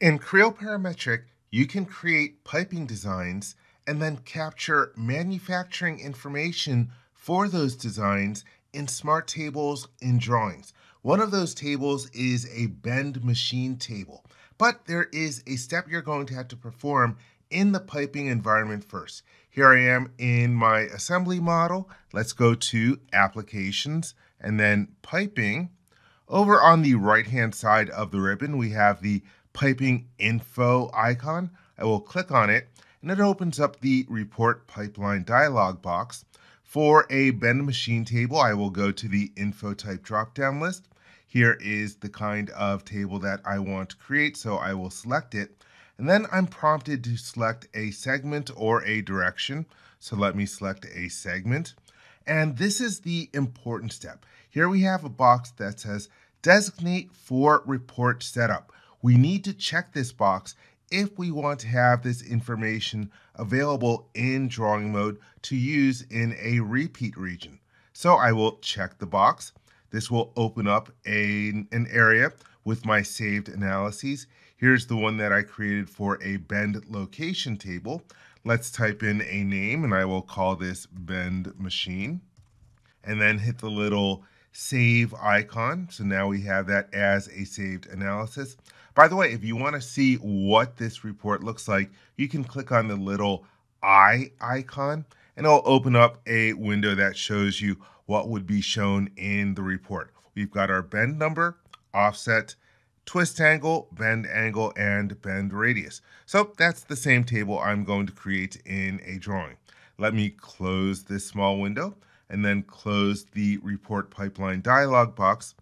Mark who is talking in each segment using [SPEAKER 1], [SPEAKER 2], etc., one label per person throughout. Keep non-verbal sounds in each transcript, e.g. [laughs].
[SPEAKER 1] In Creo Parametric, you can create piping designs and then capture manufacturing information for those designs in smart tables in drawings. One of those tables is a bend machine table, but there is a step you're going to have to perform in the piping environment first. Here I am in my assembly model. Let's go to applications and then piping. Over on the right hand side of the ribbon, we have the piping info icon. I will click on it and it opens up the report pipeline dialog box. For a bend machine table, I will go to the info type drop down list. Here is the kind of table that I want to create, so I will select it. And then I'm prompted to select a segment or a direction. So let me select a segment. And this is the important step. Here we have a box that says designate for report setup. We need to check this box if we want to have this information available in drawing mode to use in a repeat region. So I will check the box. This will open up a, an area with my saved analyses. Here's the one that I created for a bend location table. Let's type in a name and I will call this bend machine and then hit the little save icon. So now we have that as a saved analysis. By the way, if you want to see what this report looks like, you can click on the little eye icon and it'll open up a window that shows you what would be shown in the report. We've got our bend number, offset, twist angle, bend angle, and bend radius. So that's the same table I'm going to create in a drawing. Let me close this small window and then close the report pipeline dialog box.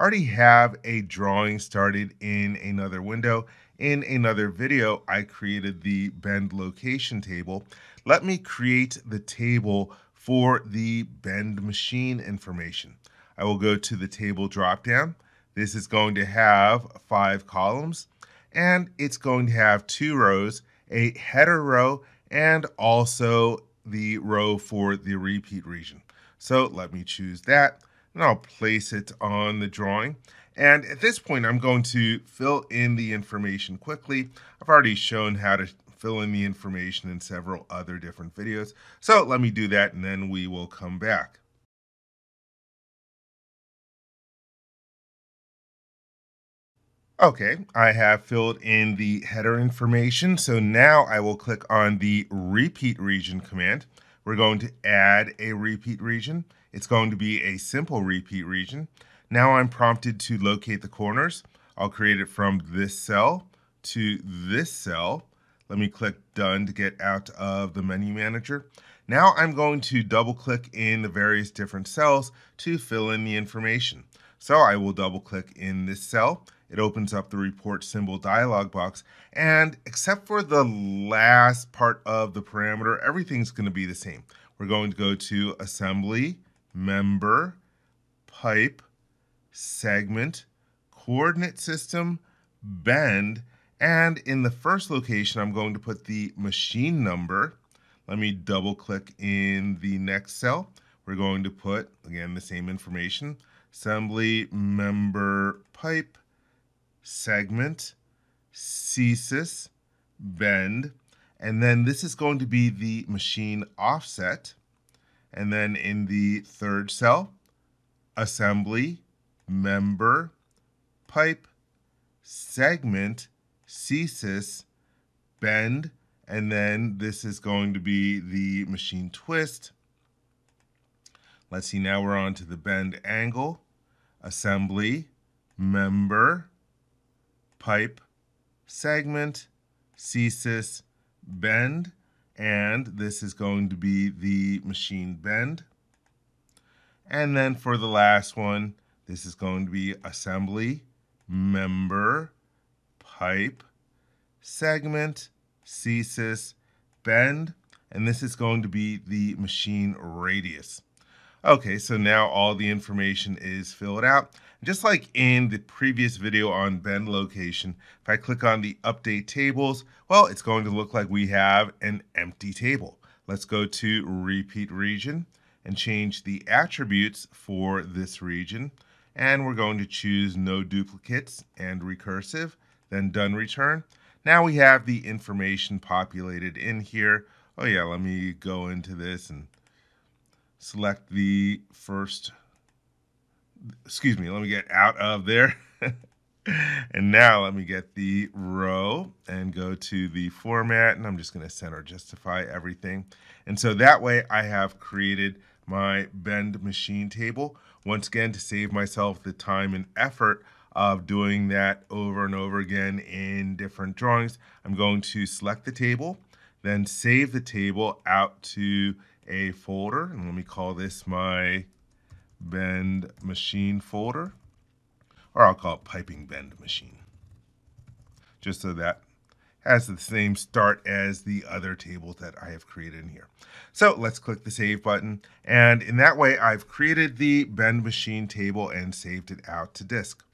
[SPEAKER 1] Already have a drawing started in another window. In another video, I created the bend location table. Let me create the table for the bend machine information. I will go to the table dropdown. This is going to have five columns and it's going to have two rows, a header row and also the row for the repeat region. So let me choose that and I'll place it on the drawing. And at this point, I'm going to fill in the information quickly. I've already shown how to fill in the information in several other different videos. So let me do that and then we will come back. Okay, I have filled in the header information. So now I will click on the repeat region command. We're going to add a repeat region. It's going to be a simple repeat region. Now I'm prompted to locate the corners. I'll create it from this cell to this cell. Let me click done to get out of the menu manager. Now I'm going to double click in the various different cells to fill in the information. So I will double click in this cell it opens up the report symbol dialog box. And except for the last part of the parameter, everything's going to be the same. We're going to go to assembly, member, pipe, segment, coordinate system, bend, and in the first location, I'm going to put the machine number. Let me double click in the next cell. We're going to put, again, the same information, assembly, member, pipe, segment, CSYS, bend, and then this is going to be the machine offset. And then in the third cell, assembly, member, pipe, segment, CSYS, bend, and then this is going to be the machine twist. Let's see, now we're on to the bend angle, assembly, member, pipe, segment, CSYS, bend, and this is going to be the machine bend. And then for the last one, this is going to be assembly, member, pipe, segment, CSYS, bend, and this is going to be the machine radius. Okay, so now all the information is filled out. Just like in the previous video on bend location, if I click on the update tables, well, it's going to look like we have an empty table. Let's go to repeat region and change the attributes for this region. And we're going to choose no duplicates and recursive. Then done return. Now we have the information populated in here. Oh yeah, let me go into this and select the first, excuse me, let me get out of there. [laughs] and now let me get the row and go to the format and I'm just going to center justify everything. And so that way I have created my bend machine table. Once again, to save myself the time and effort of doing that over and over again in different drawings, I'm going to select the table, then save the table out to a folder. And let me call this my bend machine folder, or I'll call it piping bend machine, just so that has the same start as the other tables that I have created in here. So let's click the Save button. And in that way, I've created the Bend Machine table and saved it out to disk.